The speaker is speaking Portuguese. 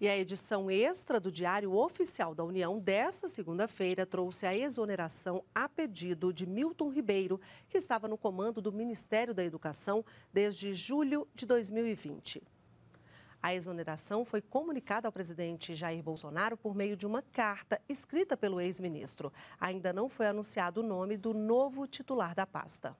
E a edição extra do Diário Oficial da União desta segunda-feira trouxe a exoneração a pedido de Milton Ribeiro, que estava no comando do Ministério da Educação desde julho de 2020. A exoneração foi comunicada ao presidente Jair Bolsonaro por meio de uma carta escrita pelo ex-ministro. Ainda não foi anunciado o nome do novo titular da pasta.